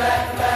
back, back.